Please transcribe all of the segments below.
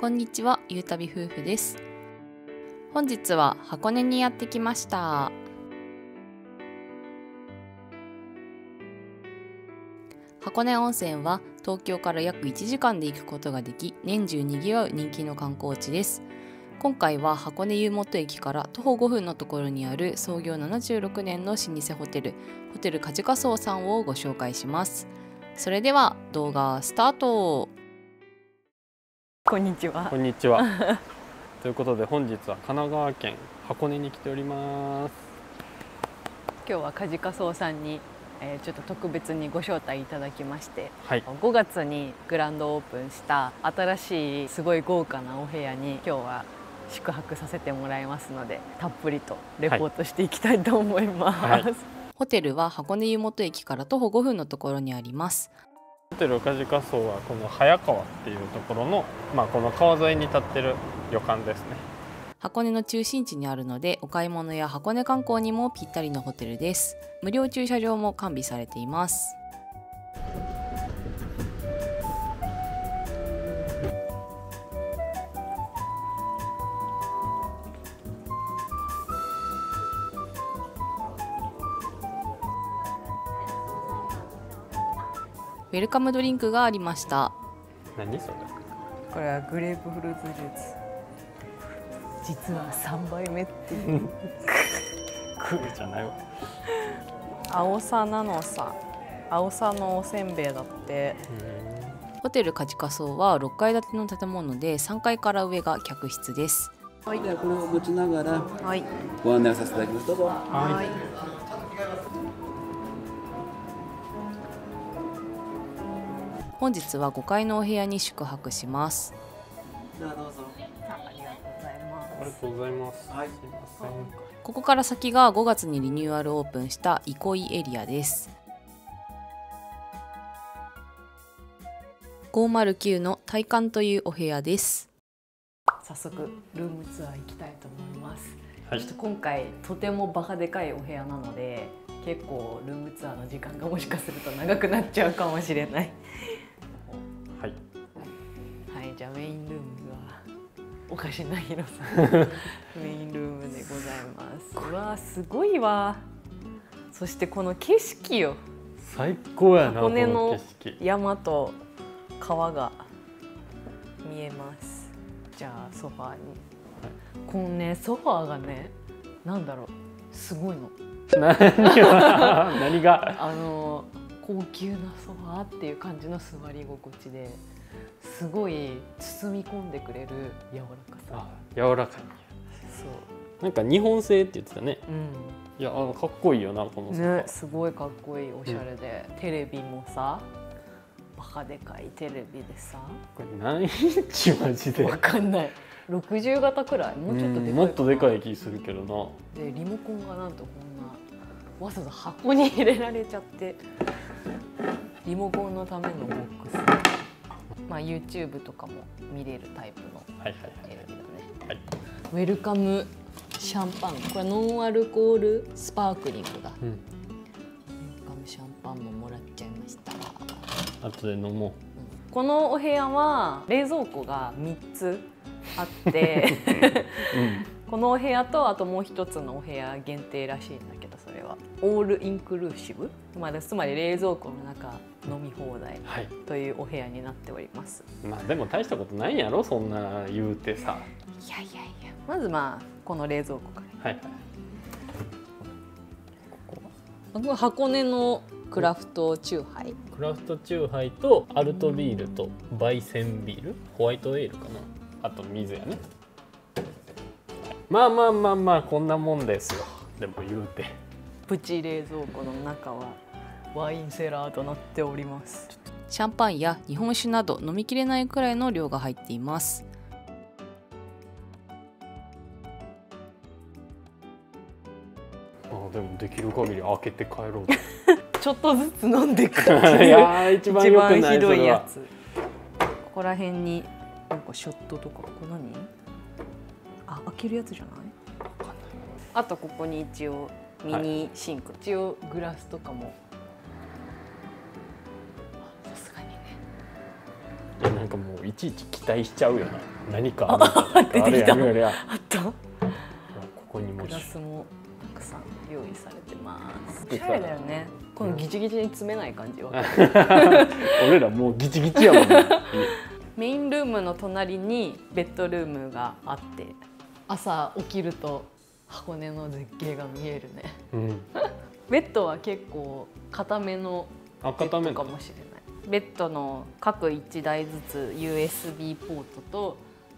こんにちは、ゆうたび夫婦です。本日は箱根にやってきました。箱根温泉は東京から約1時間で行くことができ、年中にぎわう人気の観光地です。今回は箱根湯本駅から徒歩5分のところにある創業76年の老舗ホテル、ホテルカジカソウさんをご紹介します。それでは動画スタートこんにちはこ。んにちは。ということで本日は神奈川県箱根に来ております。今日はカジカソウさんに、えーちょっと特別にご招待いただきまして、はい。5月にグランドオープンした新しいすごい豪華なお部屋に今日は宿泊させてもらいますので、たっぷりとレポートしていきたいと思います。はいホテルは箱根湯本駅から徒歩5分のところにあります。ホテル岡地下荘はこの早川っていうところのまあこの川沿いに立ってる旅館ですね。箱根の中心地にあるのでお買い物や箱根観光にもぴったりのホテルです。無料駐車場も完備されています。ウェルカムドリンクがありました。何それ？これはグレープフルーツジュース。実は3杯目っていう。クールじゃないわ。青さなのさ。青さのおせんべいだって。ホテルカジカソウは6階建ての建物で3階から上が客室です。ではこれを持ちながらはい。ご案内をさせていただきます。どうぞ。はい。本日は5階のお部屋に宿泊します。ではどうぞ。ありがとうございます。ありがとうございます。はいすいません。ここから先が5月にリニューアルオープンした憩いエリアです。509の体感というお部屋です。早速ルームツアー行きたいと思います、はいちょっと今回とてもバカでかいお部屋なので結構ルームツアーの時間がもしかすると長くなっちゃうかもしれない。はいじゃあメインルームは。おかしな広さ。メインルームでございます。うわーすごいわ。そしてこの景色よ。最高やなこ箱根の。山と川が見えます。じゃあソファーに、このねソファーがねなんだろう。すごいの。何が？何が？あの高級なソファーっていう感じの座り心地ですごい包み込んでくれる。柔らかさ。あ柔らかい。そなんか日本製って言ってたね。ううん。いやあのかっこいいよなこのねすごいかっこいいおしゃれで、テレビもさバカでかいテレビでさ。これ何インチマジで？わかんない。60型くらい？もうちょっとでかいもっとでかい気するけどな。でリモコンがなんとこんなわざわざ箱に入れられちゃって。リモコンのためのボックスまあ YouTube とかも見れるタイプのはいはいテレビだねはい。ウェルカムシャンパンこれノンアルコールスパークリングだうん。ウェルカムシャンパンももらっちゃいました後で飲もこのお部屋は冷蔵庫が3つあってう。うん。このお部屋とあともう一つのお部屋限定らしいんだけどそれは。オールインクルーシブ、まあ、つまり冷蔵庫の中飲み放題はい。というお部屋になっております。まあでも大したことないんやろそんな言うてさ。いやいやいや。まずまあこの冷蔵庫から。はいはい。ここは箱根のクラフトチューハイ。クラフトチューハイとアルトビールとヴァイツェンビール。ホワイトエールかな。あと水やねまあまあまあまあこんなもんですよ。でも言うて。プチ冷蔵庫の中はワインセラーとなっております。シャンパンや日本酒など飲みきれないくらいの量が入っています。あでもできる限り開けて帰ろうと。ちょっとずつ飲んでく。いやー一番一良くない番ひどいやつ。ここら辺になんかショットとかこれ何？あ開けるやつじゃない？あとここに一応ミニシンク、一応グラスとかも。あさすがにね。いやなんかもういちいち期待しちゃうよな。何かある。出てきた。あった？ここにもグラスもたくさん用意されてます。うんおしゃれだよね。このギチギチに詰めない感じは。俺らもうギチギチやもんね。メインルームの隣にベッドルームがあって朝起きると箱根の絶景が見えるね。うん。ベッドは結構固めのベッドかもしれない。ベッドの各1台ずつ USB ポートと,、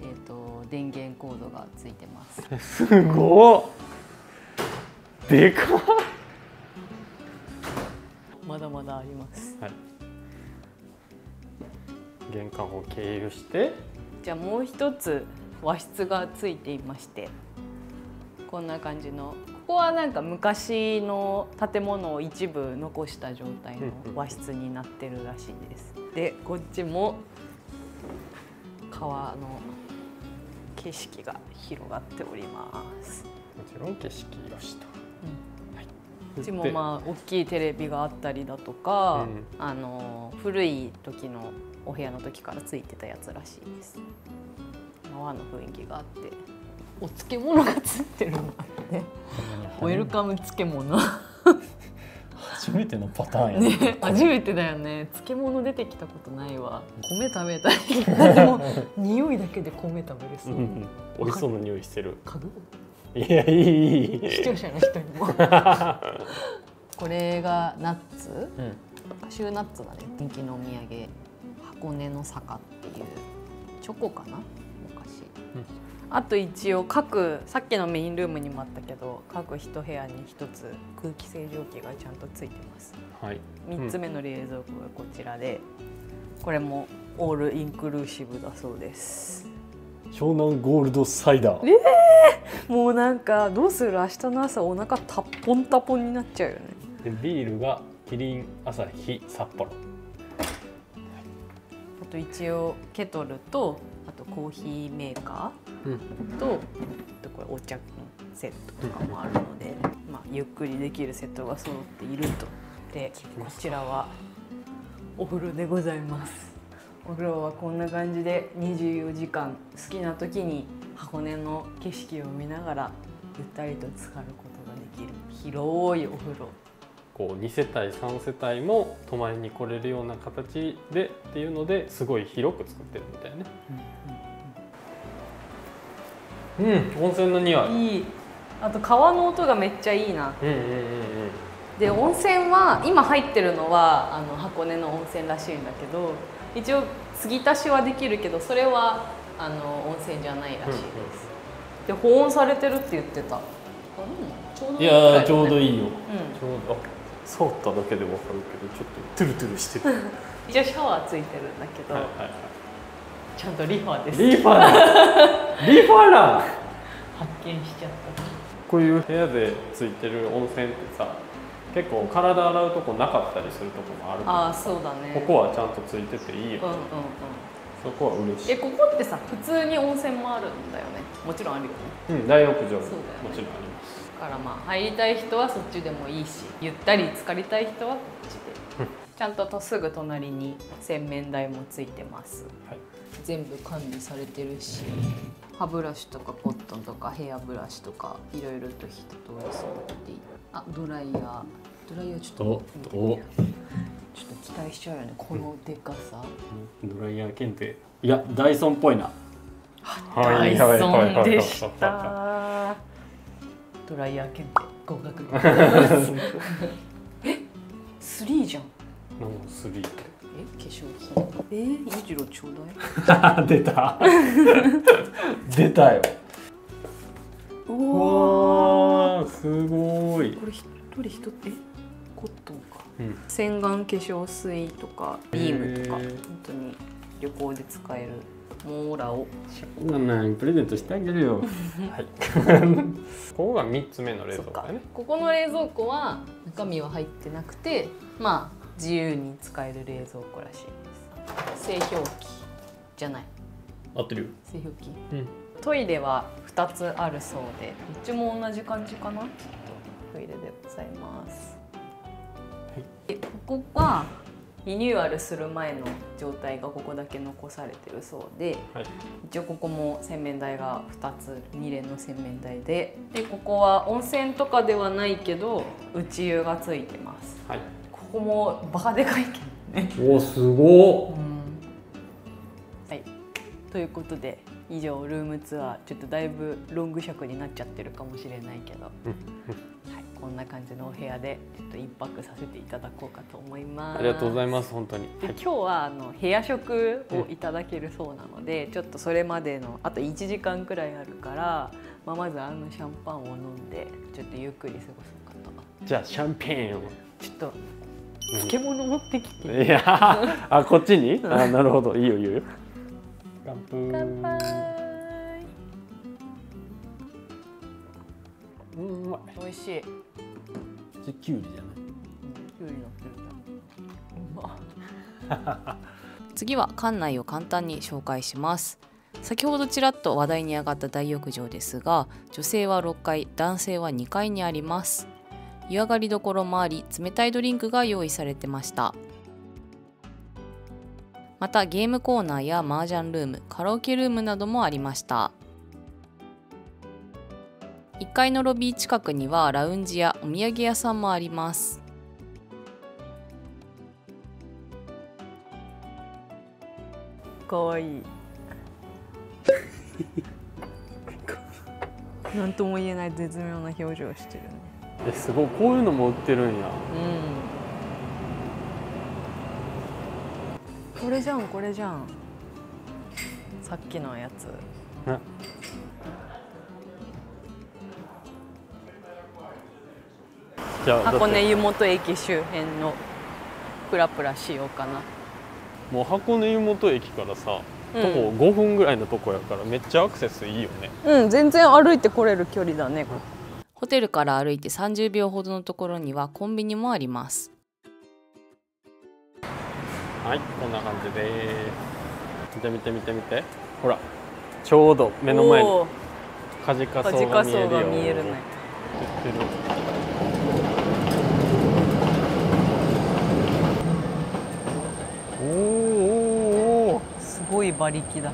えー、と電源コードがついてます。すごっ。でかっ。まだまだあります。はい。玄関を経由して。じゃあもう一つ和室がついていましてこんな感じのここはなんか昔の建物を一部残した状態の和室になってるらしいです。でこっちも川の景色が広がっております。もちろん景色よしと、こっちもまあ大きいテレビがあったりだとか、あの古い時のお部屋の時からついてたやつらしいです。和の雰囲気があって、お漬物がついてるんだって。ウェルカム漬物。初めてのパターンやねね、初めてだよね。漬物出てきたことないわ。米食べたい。でも匂いだけで米食べれそうう。ん、美味しそうな匂いしてる家具いやいいいいい視聴者の人にも。これがナッツ？うんカシューナッツがね人気のお土産箱根の坂っていうチョコかな？あと一応各さっきのメインルームにもあったけど各一部屋に一つ空気清浄機がちゃんとついてます。はい。3つ目の冷蔵庫がこちらで、これもオールインクルーシブだそうです。湘南ゴールドサイダー。もうなんかどうする？明日の朝お腹タッポンタポンになっちゃうよね。でビールがキリン朝日札幌。あと一応ケトルとあとコーヒーメーカーうん。とこれお茶のセットとかもあるので、まあ、ゆっくりできるセットが揃っていると。でこちらはお風呂でございます。お風呂はこんな感じで24時間好きな時に箱根の景色を見ながらゆったりと浸かることができる広いお風呂こう2世帯3世帯も泊まりに来れるような形でっていうのですごい広く作ってるみたいね。うん温泉の匂い。いい。あと川の音がめっちゃいいな。うんうんうんうん。で温泉は今入ってるのはあの箱根の温泉らしいんだけど一応継ぎ足しはできるけどそれはあの温泉じゃないらしいです、で保温されてるって言ってた。あうんちょうどいやーちょうどいいよ。くらいだねちょうどあ触っただけでわかるけどちょっとトゥルトゥルしてる。一応シャワーついてるんだけど、はいはちゃんとリファです。いリファラー リファラー発見しちゃった。こういう部屋でついてる温泉ってさ結構体洗うとこなかったりするとこもあるああそうだね。ここはちゃんとついてていいよ、うんうんうん。そこは嬉しい。えここってさ普通に温泉もあるんだよね。もちろんあるよね。うん大浴場ももちろんあります。だからまあ入りたい人はそっちでもいいしゆったり浸かりたい人はこっちで。ちゃんととすぐ隣に洗面台もついてます、はい。全部完備されてるし歯ブラシとかコットンとかヘアブラシとかいろいろと一通り揃っていてあドライヤー。ドライヤーちょっとおお。ちょっと期待しちゃうよね。このでかさ、ドライヤー検定。いやダイソンっぽいな。ダイソンでしたドライヤー検定合格。え？スリーじゃん。何のスリー。え化粧品。えー、裕次郎ちょうだい？出た。出たよ。うわすごい。これ一人一つえコットンか。うん。洗顔化粧水とかビームとか本当に旅行で使えるモーラを。こんなんプレゼントしてあげるよ。はい。ここが三つ目の冷蔵庫だね。ここの冷蔵庫は中身は入ってなくてまあ自由に使える冷蔵庫らしいです。製氷機じゃない。合ってるよ。製氷機。うん。トイレは2つあるそうでどっちも同じ感じかな？トイレでございます、でここはリニューアルする前の状態がここだけ残されてるそうではい。一応ここも洗面台が2つ2連の洗面台ででここは温泉とかではないけど内湯がついてます。はい。ここもバカでかいけどね。おすごっ。はい。ということで以上ルームツアー。ちょっとだいぶロング尺になっちゃってるかもしれないけど、はい、こんな感じのお部屋でちょっと一泊させていただこうかと思います。ありがとうございます本当に。ではい。今日はあの部屋食をいただけるそうなので、ちょっとそれまでのあと1時間くらいあるから、まあ、まずあのシャンパンを飲んでちょっとゆっくり過ごそうかと。じゃあシャンペーンを。ちょっと漬物持ってきて。いやあこっちに？あなるほど。いいよいいよ。乾杯乾杯うんうまい美味しい。じゃキュウリじゃない？きゅうりのうま 次は館内を簡単に紹介します。先ほどちらっと話題に上がった大浴場ですが女性は6階男性は2階にあります。湯上がりどころもあり冷たいドリンクが用意されてました。またゲームコーナーや麻雀ルームカラオケルームなどもありました。1階のロビー近くにはラウンジやお土産屋さんもあります。かわいい。なんとも言えない絶妙な表情をしてるね。えすごい。こういうのも売ってるんや。うん。これじゃんこれじゃん。さっきのやつ箱根湯本駅周辺のプラプラしようかな。もう箱根湯本駅からさ、うん。徒歩5分ぐらいのとこやからめっちゃアクセスいいよね。うん全然歩いてこれる距離だね。ホテルから歩いて30秒ほどのところにはコンビニもあります。はいこんな感じです。見て見て見て。見てほらちょうど目の前にカジカカソウが見えるよ。が見えるね言ってるおーおーおーすごい馬力だ。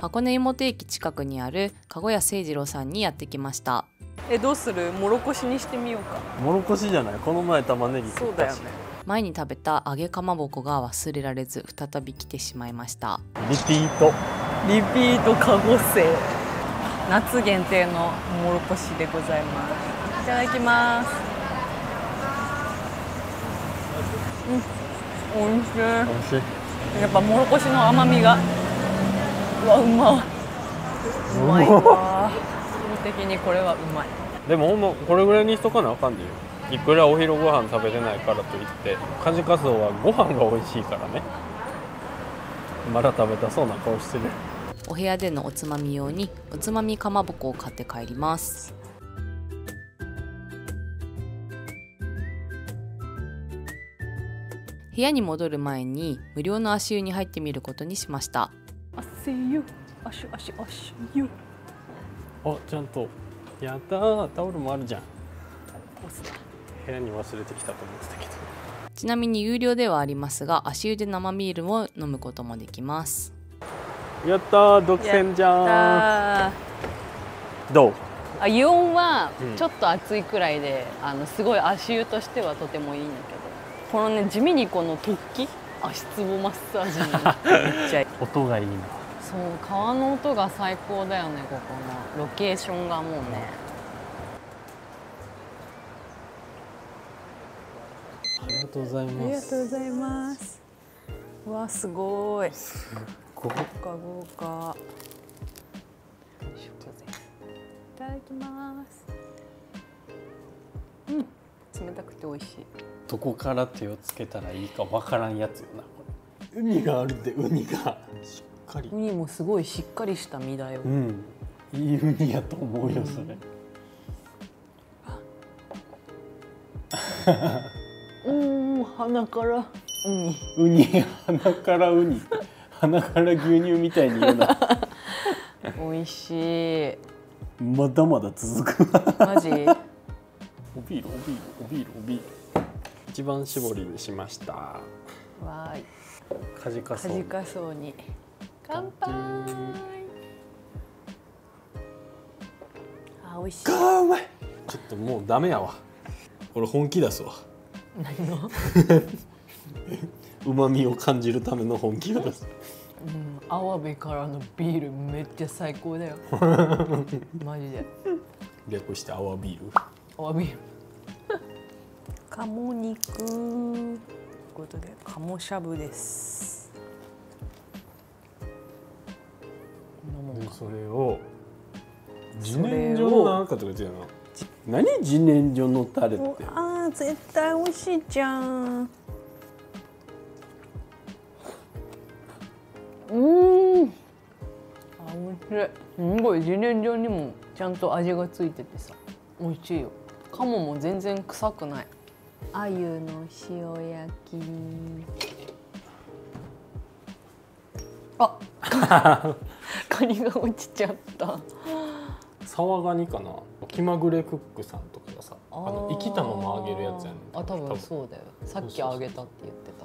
箱根湯本駅近くにある籠屋誠二郎さんにやってきました。えどうする？もろこしにしてみようか。もろこしじゃないこの前玉ねぎ食ったしそうだよね。前に食べた揚げかまぼこが忘れられず再び来てしまいました。リピート。リピートカゴ生夏限定のもろこしでございます。いただきます。うん。美味しい。美味しい。やっぱもろこしの甘みがうわうま。いうまいわ基本的にこれはうまい。でもほんまこれぐらいにしとかなあかんでよ。いくらお昼ご飯食べてないからといってカジカソウはご飯が美味しいからね。まだ食べたそうな顔してる。お部屋でのおつまみ用におつまみかまぼこを買って帰ります。部屋に戻る前に無料の足湯に入ってみることにしました汗よ足足足よあちゃんと。やったー。タオルもあるじゃん。部屋に忘れてきたと思ってたけど。ちなみに有料ではありますが足湯で生ビールを飲むこともできます。やったー。独占じゃあんどう？あ湯温はうん。ちょっと暑いくらいで、あのすごい足湯としてはとてもいいんだけど。このね地味にこの突起？足つぼマッサージにめっちゃいい。音がいいなそう川の音が最高だよねここの。ロケーションがもうね。ありがとうございありますがとうございます。うわすごい。ここ豪華豪華。いただきます。うん。冷たくて美味しい。どこから手をつけたらいいかわからんやつよなこれ。ウニがあるってウニがかり。ウニもすごいしっかりした身だよ。うん。いいウニやと思うよそれ、おお鼻から。ウニウニ鼻からウニ鼻から牛乳みたいに言うな。美味しい。まだまだ続く。わ マジ？おビールおビールおビールおビール。一番搾りにしました。わーい。カジカソかじかそうに乾杯。あ美味しいあうまいちょっともうダメやわ。これ本気出すわ。何の？うまみを感じるための本気を出す。うん、アワビからのビールめっちゃ最高だよ。マジで。略してアワビール。アワビール。鴨肉。ということで鴨しゃぶですそれを自然薯のなんかとか言ってたよな何自然薯のタレって？あー絶対美味しいじゃん。うーん。あ美味しい。すごい自然薯にもちゃんと味がついててさ。美味しいよ。鴨も全然臭くない。鮎の塩焼き。あ カニが落ちちゃった。サワガニかな。気まぐれクックさんとかがさあの生きたまま揚げるやつやねんあ多分そうだよ。さっき揚げたって言ってた。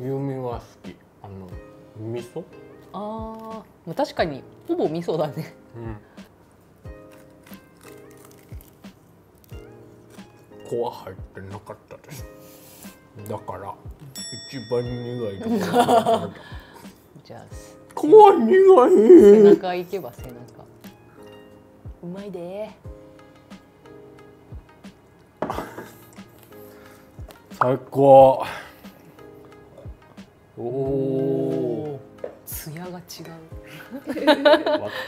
うん？ユーミは好き。あの味噌？あー。まあ確かにほぼ味噌だね。うん。コア入ってなかったです。だから一番苦いところがじゃあコア苦背い中行けば背中。うまいで。最高。おおおツヤが違う。分かっ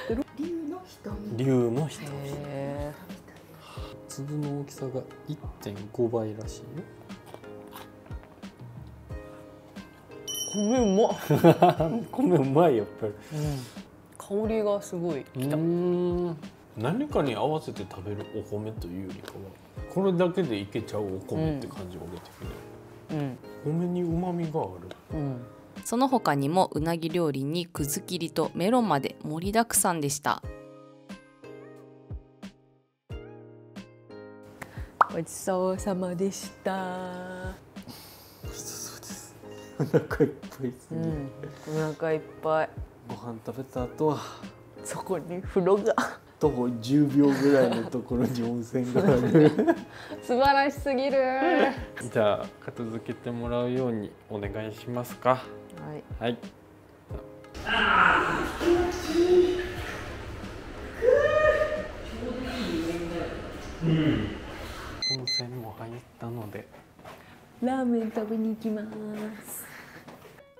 てる竜の瞳。へ粒の大きさが1.5倍らしいよ米うまっ、米うまいやっぱり。香りがすごいきた。ん。何かに合わせて食べるお米というよりかはこれだけでいけちゃうお米って感じが出てくる、うん。米にうまみがある。うん。その他にもうなぎ料理にくず切りとメロンまで盛りだくさんでした。ごちそうさまでしたお腹いっぱいですね、うんお腹いっぱい。ご飯食べた後はそこに風呂が。徒歩10秒ぐらいのところに温泉がある。素晴らしすぎる。じゃあ片付けてもらうようにお願いしますか。はい。はい。温泉も入ったのでラーメン食べに行きます。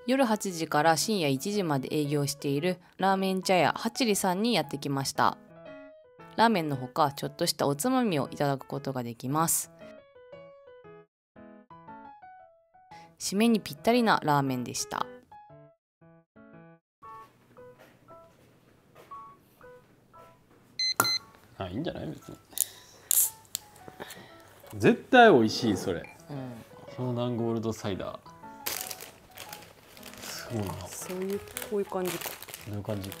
夜8時から深夜1時まで営業しているラーメン茶屋八里さんにやってきました。ラーメンのほかちょっとしたおつまみをいただくことができます。締めにぴったりなラーメンでした。あいいんじゃない？別に。絶対美味しいそれ湘南ゴールドサイダー。すごいな。そういうこういう感じか。どういう感じ。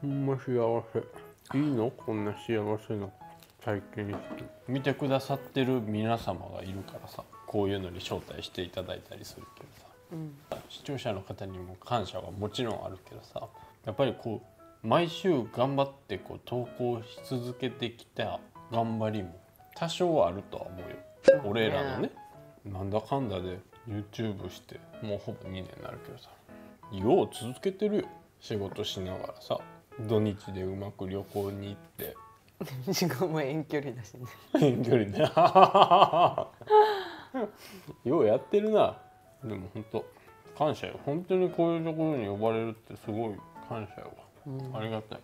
ほんま幸せ。いいの？こんな幸せな体験して。見てくださってる皆様がいるからさ。こういうのに招待していただいたりするけどさ、視聴者の方にも感謝はもちろんあるけどさ。やっぱりこう毎週頑張ってこう投稿し続けてきた頑張りも多少はあるとは思うよ。俺らのねなんだかんだで YouTube してもうほぼ2年になるけどさよう続けてるよ。仕事しながらさ土日でうまく旅行に行って。しかも遠距離だしね。遠距離ね。ようやってるな。でも本当感謝よ。本当にこういうところに呼ばれるってすごい感謝よ、ありがたい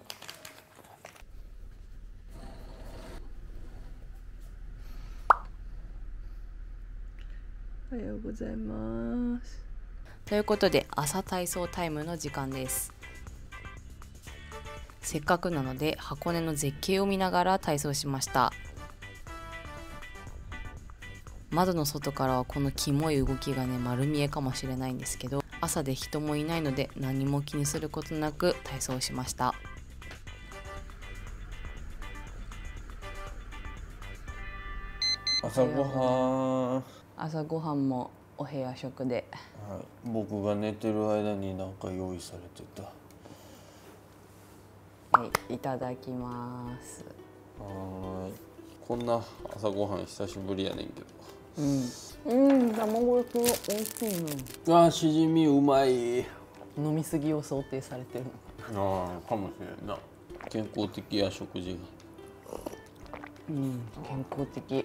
おはようございます。ということで朝体操タイムの時間です。せっかくなので箱根の絶景を見ながら体操しました。窓の外からはこのキモい動きがね丸見えかもしれないんですけど朝で人もいないので何も気にすることなく体操しました。朝ごはん朝ごはんもお部屋食で。はい、僕が寝てる間になんか用意されてた。はいいただきます。はーい。こんな朝ごはん久しぶりやねんけうん。うん卵焼き美味しいのどあーしじみうまい。飲みすぎを想定されてる。のああかもしれんな。健康的や食事うん健康的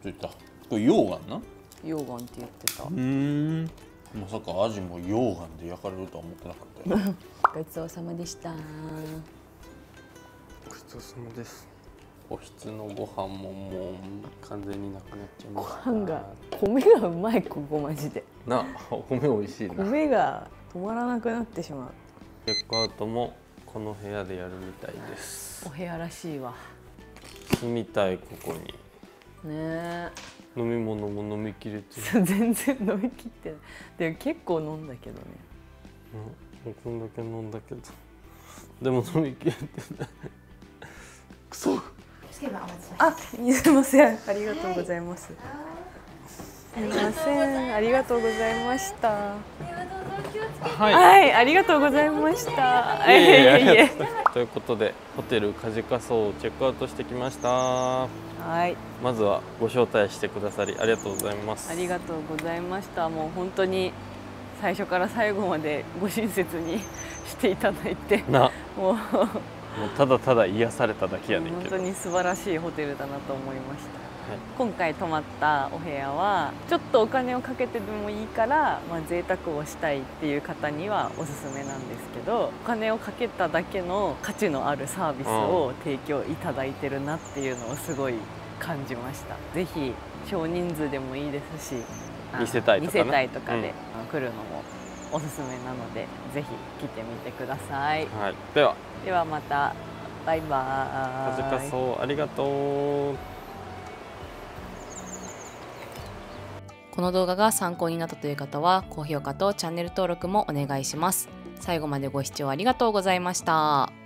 があついた。これ溶岩な。溶岩って言ってた。うん。まさかアジも溶岩で焼かれるとは思ってなかったよ。ごちそうさまでした。ごちそうさまです。おひつのご飯ももう完全になくなっちゃいました。ご飯が米がうまいここマジで。なお米美味しいな。米が止まらなくなってしまう。チェックアウトもこの部屋でやるみたいです。お部屋らしいわ。住みたいここにね。飲み物も飲みきれて全然飲み切ってない。でも結構飲んだけどね。うんもうこんだけ飲んだけど。でも飲みきれてない。くそあすいません。ありがとうございます、すいません。ありがとうございましたはい。はいありがとうございました。いえいえ。いえ ということでホテルカジカソをチェックアウトしてきました。はい。まずはご招待してくださりありがとうございます。ありがとうございました。もう本当に最初から最後までご親切に していただいてな。もうもうただただ癒されただけやねんけど。本当に素晴らしいホテルだなと思いました、はい今回泊まったお部屋はちょっとお金をかけてでもいいから、まあ、贅沢をしたいっていう方にはおすすめなんですけどお金をかけただけの価値のあるサービスを提供いただいてるなっていうのをすごい感じました。ぜひ少人数でもいいですし見せたいとかね。とかうん。で、来るのもおすすめなのでぜひ来てみてください。はい、では。ではまた。バイバカーイ。ありがとうこの動画が参考になったという方は高評価とチャンネル登録もお願いします。最後までご視聴ありがとうございました。